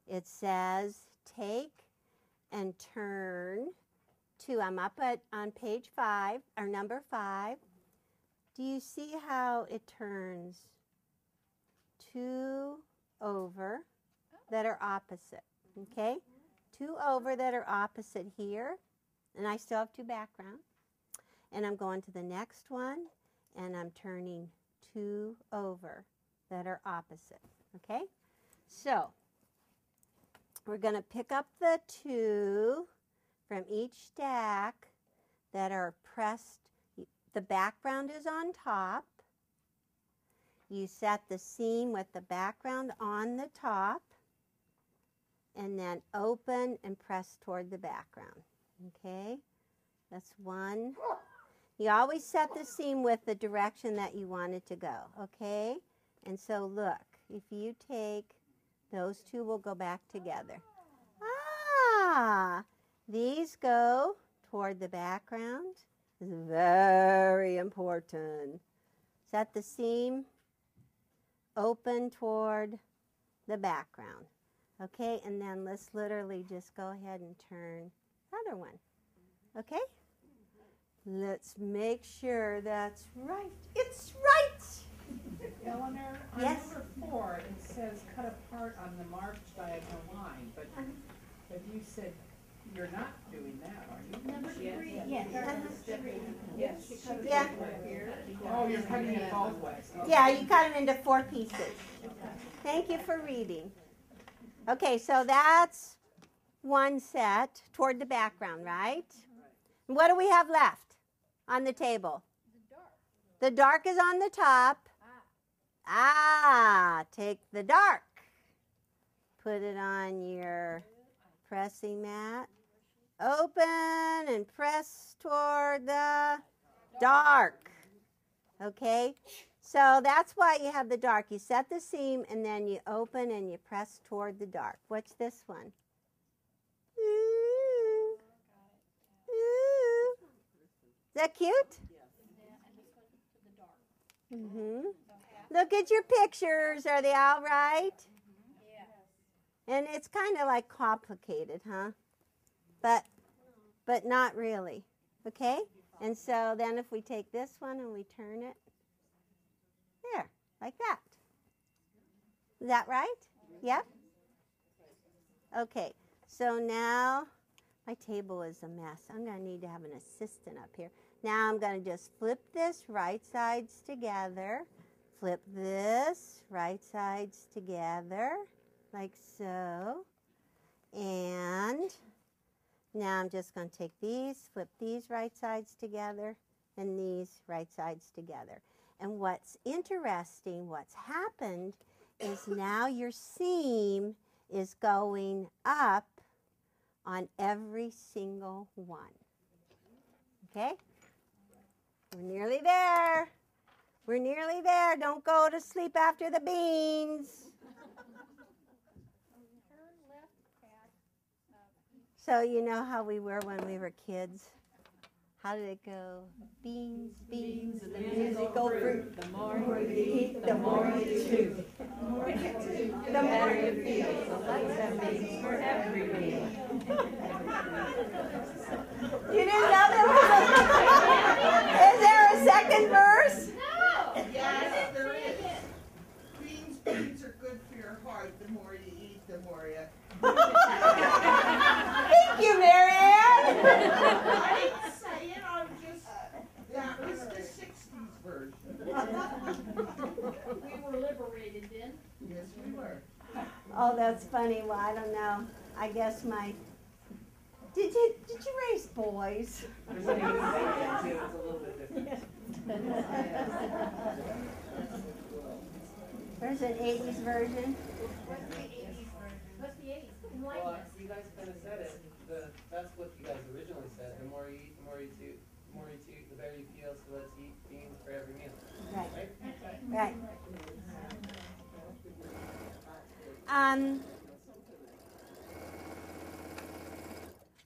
it says take and turn to, I'm up at on page five, or number five. Do you see how it turns two over that are opposite? Okay? Two over that are opposite here and I still have two background. And I'm going to the next one, and I'm turning two over that are opposite, okay? So, we're going to pick up the two from each stack that are pressed. The background is on top. You set the seam with the background on the top, and then open and press toward the background. Okay, that's one. You always set the seam with the direction that you want it to go, okay? And so look, if you take, those two will go back together. Ah, these go toward the background. Very important. Set the seam open toward the background. Okay, and then let's literally just go ahead and turn other one. Okay? Let's make sure that's right. It's right! Eleanor, on Yes? number four, it says cut apart on the marked diagonal line, but, uh-huh. but you said you're not doing that, are you? Number uh-huh. three. Yes. Yes. Yeah. Oh, you're cutting it both ways. Yeah, you cut them into four pieces. Thank you for reading. Okay, so that's one set toward the background, right? What do we have left on the table? The dark. The dark is on the top. Ah, take the dark. Put it on your pressing mat. Open and press toward the dark. Okay? So that's why you have the dark. You set the seam and then you open and you press toward the dark. What's this one? Ooh. Ooh. Is that cute? Mm-hmm. Look at your pictures. Are they all right? And it's kind of like complicated, huh? But but not really. Okay? And so then if we take this one and we turn it there, like that. Is that right? Yep. Okay. So now my table is a mess. I'm going to need to have an assistant up here. Now I'm going to just flip this right sides together. Flip this right sides together like so. And now I'm just going to take these, flip these right sides together, and these right sides together. And what's interesting, what's happened, is now your seam is going up on every single one. Okay? We're nearly there. We're nearly there. Don't go to sleep after the beans. So you know how we were when we were kids? How did it go? Beans, beans, the musical fruit. The more you eat, the more you chew. The more you chew, the more you feel. the more beans for every meal. you didn't know that was a... Is there a second verse? No! Yes, there is. Beans, beans are good for your heart. The more you eat, the more you... Thank you, Marianne! Oh that's funny. Well, I don't know. I guess my. Did you did you raise boys? There's an eighties version too, it's a little bit different. There's an 80s version. What's the eighties version? What's the eighties? Well, you guys kinda said it, the, that's what you guys originally said, the more you eat, the more you chew, the more you chew, the better you feel, so let's eat beans for every meal. Right. Right? Right. Um,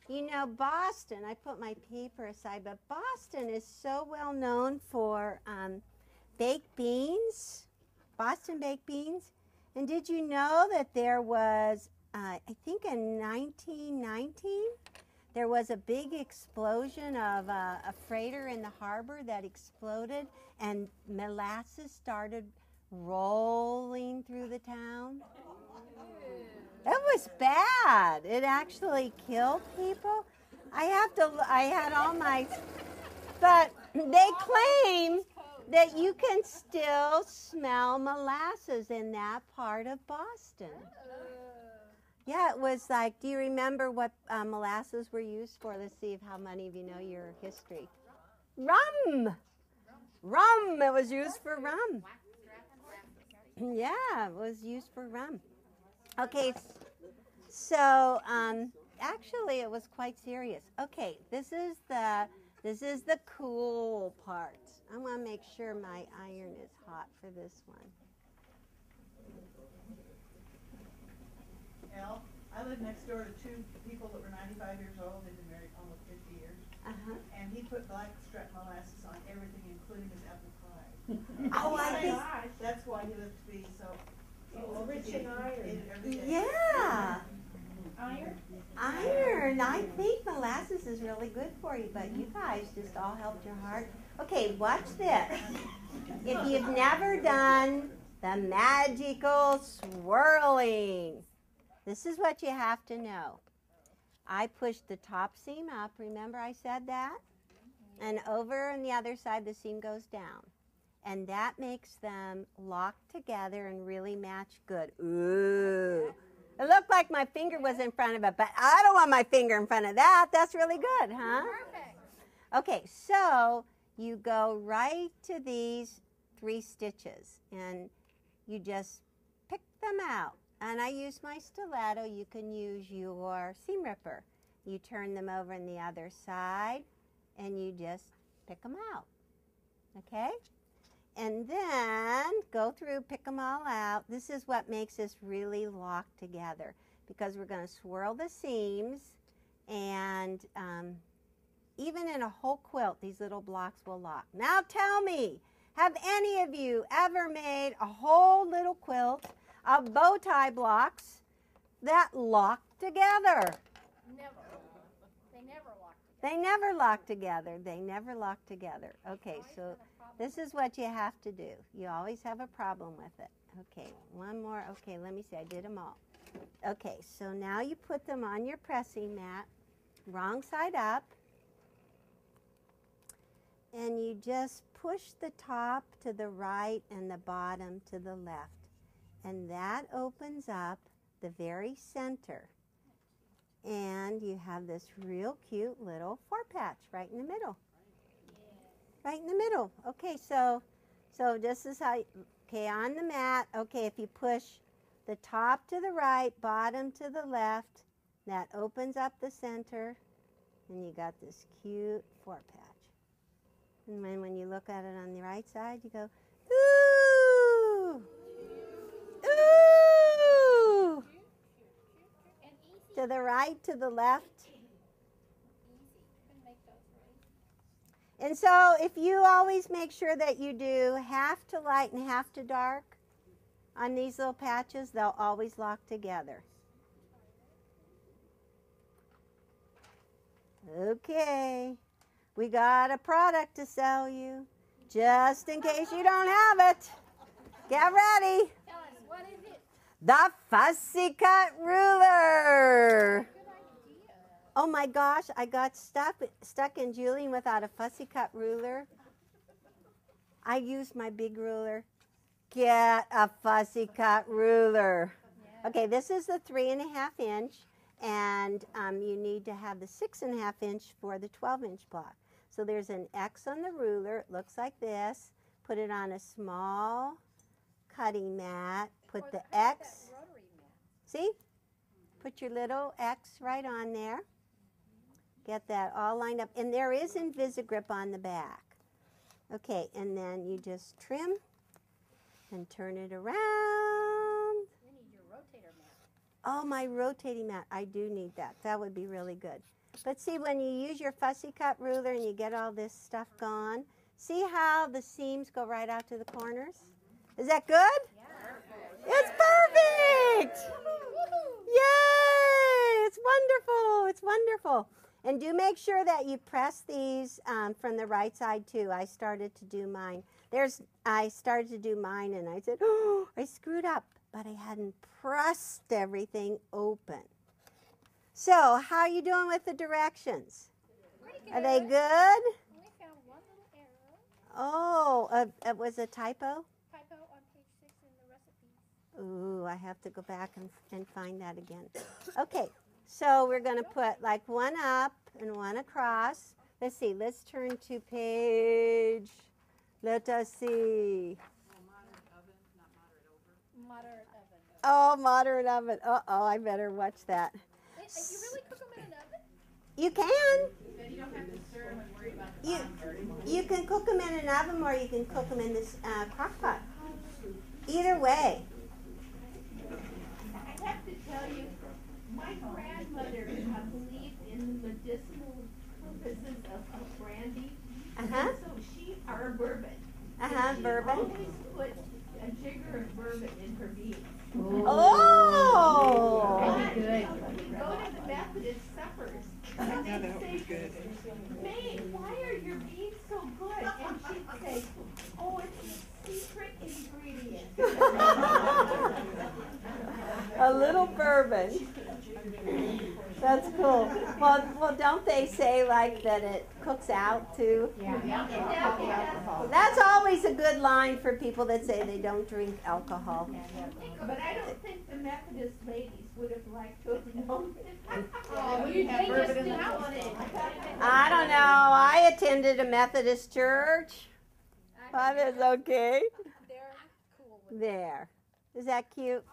you know, Boston, I put my paper aside, but Boston is so well known for um, baked beans, Boston baked beans. And did you know that there was, uh, I think in 1919, there was a big explosion of uh, a freighter in the harbor that exploded, and molasses started rolling through the town. It was bad. It actually killed people. I have to. I had all my, but they claim that you can still smell molasses in that part of Boston. Yeah, it was like. Do you remember what uh, molasses were used for? Let's see if how many of you know your history. Rum. Rum. It was used for rum. Yeah, it was used for rum. Okay, so um, actually, it was quite serious. Okay, this is the this is the cool part. I want to make sure my iron is hot for this one. Al, I lived next door to two people that were ninety-five years old, they've been married almost fifty years. Uh-huh. And he put blackstrap molasses on everything, including his apple pie. Oh, I think- That's why he lived to be so. Yeah. Iron? Iron. I think molasses is really good for you, but you guys just all helped your heart. Okay, watch this. If you've never done the magical swirling, this is what you have to know. I push the top seam up. Remember I said that? And over on the other side, the seam goes down. And that makes them lock together and really match good. Ooh. It looked like my finger was in front of it, but I don't want my finger in front of that. That's really good, huh? Perfect. Okay, so you go right to these three stitches and you just pick them out. And I use my stiletto. You can use your seam ripper. You turn them over on the other side and you just pick them out. Okay? And then go through, pick them all out. This is what makes this really lock together because we're going to swirl the seams and um, even in a whole quilt, these little blocks will lock. Now tell me, have any of you ever made a whole little quilt of bow tie blocks that lock together? Never. They never walk They never lock together. They never lock together. Okay, so this is what you have to do. You always have a problem with it. Okay, one more. Okay, let me see. I did them all. Okay, so now you put them on your pressing mat, wrong side up, and you just push the top to the right and the bottom to the left. And that opens up the very center. And you have this real cute little four patch right in the middle. Right in the middle. Okay, so so this is how okay, on the mat. Okay, if you push the top to the right, bottom to the left, that opens up the center and you got this cute four patch. And then when you look at it on the right side, you go, ooh, ooh. To the right, to the left. And so if you always make sure that you do half to light and half to dark on these little patches, they'll always lock together. Okay, we got a product to sell you just in case you don't have it. Get ready. Tell us, what is it? The Fussy Cut Ruler. Oh my gosh, I got stuck, stuck in Julian without a Fussy Cut ruler. I used my big ruler. Get a Fussy Cut ruler. Okay, this is the three and a half inch, and um, you need to have the six and a half inch for the 12 inch block. So there's an X on the ruler. It looks like this. Put it on a small cutting mat. Put the X. See? Put your little X right on there. Get that all lined up. And there is Invisigrip on the back. Okay, and then you just trim and turn it around. You need your rotator mat. Oh, my rotating mat. I do need that. That would be really good. But see, when you use your fussy cut ruler and you get all this stuff gone, see how the seams go right out to the corners? Mm-hmm. Is that good? Yeah. It's perfect! Yay! It's wonderful. It's wonderful. And do make sure that you press these um, from the right side too. I started to do mine. There's, I started to do mine and I said, oh, I screwed up, but I hadn't pressed everything open. So, how are you doing with the directions? Are they good? We found one little arrow, Oh, uh, it was a typo? typo on page six in the recipe. Ooh, I have to go back and, and find that again. Okay, so we're going to put like one up and one across. Let's see, let's turn to page, let us see. Moderate oven. Oh, moderate oven. Uh oh, I better watch that. Wait, you really cook them in an oven? You can. Then you don't have to stir them and worry about the You, you can cook them in an oven or you can cook them in this uh, crock pot. Either way. I have to tell you, my grandmother uh, believed in the medicinal purposes of, of brandy. Uh-huh. So she, or bourbon. Uh-huh, She bourbon. always put a jigger of bourbon in her beans. Oh! But We go to the Methodist suppers, and they'd say, May, why are your beans so good? And she'd say, oh, it's a secret ingredient. A little bourbon. That's cool. Well, well, don't they say like that it cooks out too? Yeah. That's always a good line for people that say they don't drink alcohol. But I don't think the Methodist ladies would have liked to have known. Oh, you, they just didn't. I don't know. I attended a Methodist church. That is okay. They're cool with There. Is that cute?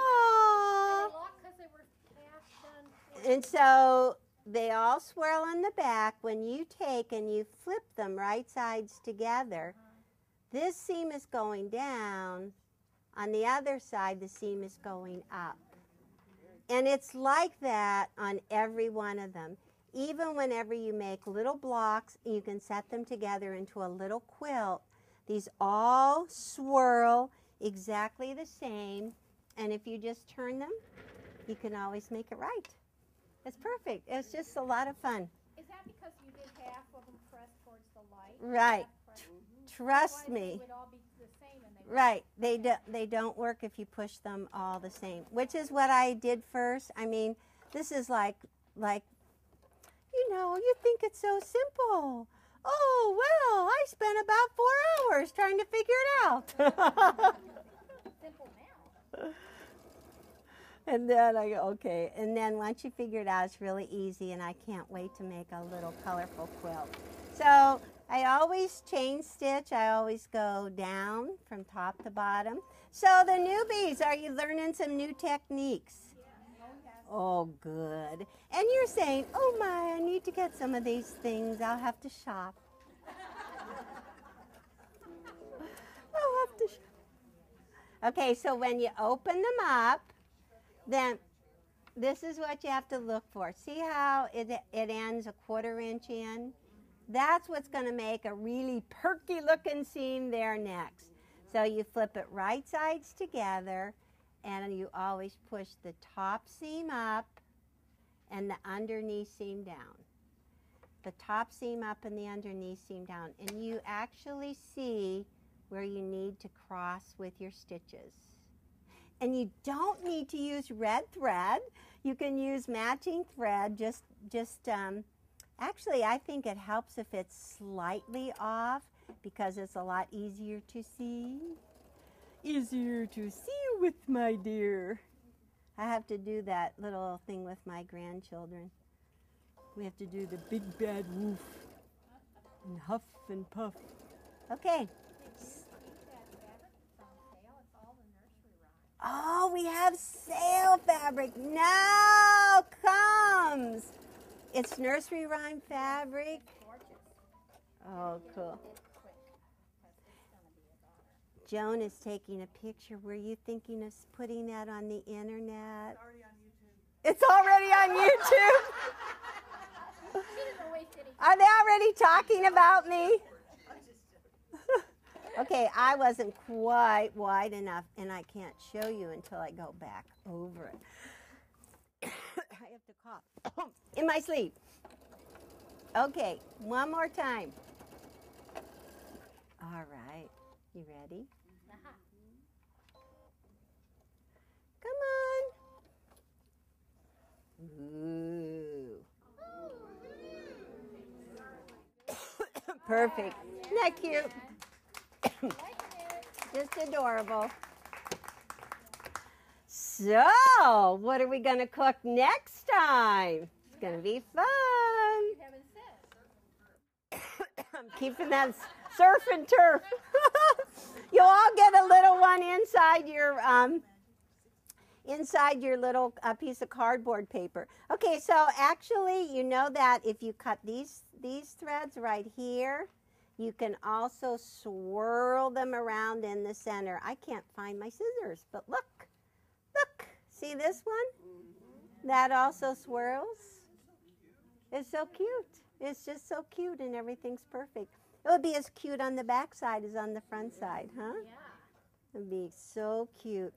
They Aww. locked 'cause they were half done. And so they all swirl in the back. When you take and you flip them right sides together, this seam is going down. On the other side, the seam is going up. And it's like that on every one of them. Even whenever you make little blocks, you can set them together into a little quilt. These all swirl exactly the same. And if you just turn them, you can always make it right. It's perfect. It's just a lot of fun. Is that because you did half of them pressed towards the light? Right. Trust me. They would all be the same and they Right. They do, they don't work if you push them all the same, which is what I did first. I mean, this is like like you know, you think it's so simple. Oh, well, I spent about 4 hours trying to figure it out. simple. and then I go, okay. And then once you figure it out, it's really easy, and I can't wait to make a little colorful quilt. So I always chain stitch. I always go down from top to bottom. So the newbies, are you learning some new techniques? Oh, good. And you're saying, oh my, I need to get some of these things. I'll have to shop. Okay, so when you open them up, then this is what you have to look for. See how it, it ends a quarter inch in? That's what's going to make a really perky looking seam there next. So you flip it right sides together and you always push the top seam up and the underneath seam down. The top seam up and the underneath seam down. And you actually see where you need to cross with your stitches. And you don't need to use red thread. You can use matching thread. Just, just um, actually, I think it helps if it's slightly off because it's a lot easier to see. easier to see with, my dear. I have to do that little thing with my grandchildren. We have to do the big bad wolf and huff and puff. Okay. Oh, we have sail fabric now comes. It's nursery rhyme fabric. Oh, cool. Joan is taking a picture. Were you thinking of putting that on the internet? It's already on YouTube. It's already on YouTube. Are they already talking about me? Okay, I wasn't quite wide enough, and I can't show you until I go back over it. I have to cough in my sleep. Okay, one more time. All right, you ready? Uh-huh. Come on. Ooh. Perfect. Isn't that cute? Just adorable. So, what are we going to cook next time? It's going to be fun. I'm keeping that surf and turf. You'll all get a little one inside your um, inside your little uh, piece of cardboard paper. Okay, so actually, you know that if you cut these these threads right here, you can also swirl them around in the center. I can't find my scissors, but look, look, see this one? Mm-hmm. That also swirls. It's so cute. It's just so cute and everything's perfect. It would be as cute on the back side as on the front side, huh? Yeah. It would be so cute.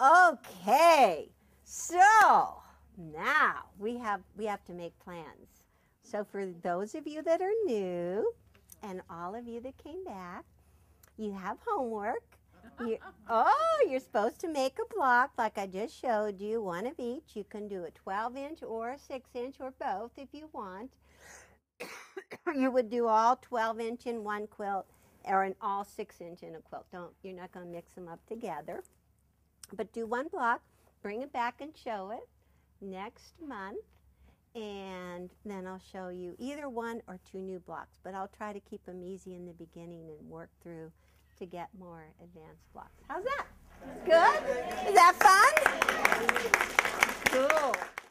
Okay, so now we have we have to make plans. So for those of you that are new, and all of you that came back, you have homework. You, oh, you're supposed to make a block like I just showed you, one of each. You can do a 12 inch or a 6 inch or both if you want. you would do all 12 inch in one quilt or an all 6 inch in a quilt. Don't you're not going to mix them up together. But do one block, bring it back and show it next month. And then I'll show you either one or two new blocks. But I'll try to keep them easy in the beginning and work through to get more advanced blocks. How's that? Good? Is that fun? Cool.